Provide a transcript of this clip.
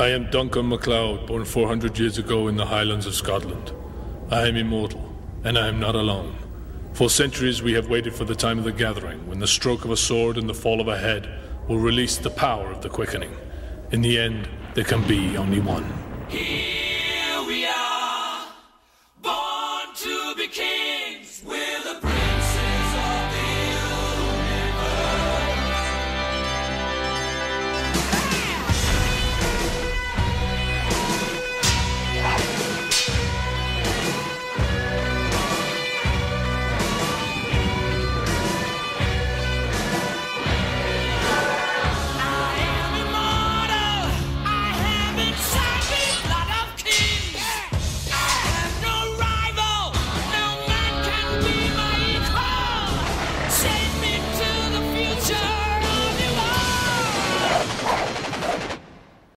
I am Duncan MacLeod, born 400 years ago in the Highlands of Scotland. I am immortal, and I am not alone. For centuries we have waited for the time of the gathering, when the stroke of a sword and the fall of a head will release the power of the quickening. In the end, there can be only one. Here we are, born to be king.